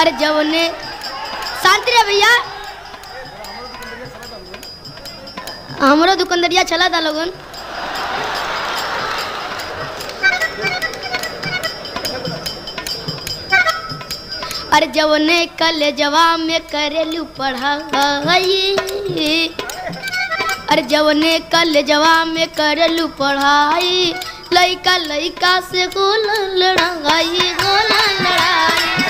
अरे जब उन्हें शांति रे भैया। हमारा दुकानदारिया चला था लोगन। अरे जवने कल जवाब में करेलू पढ़ाई अरे जवने कल जवाब में करेलू पढ़ाई लइका लइका से गोल लड़ाई।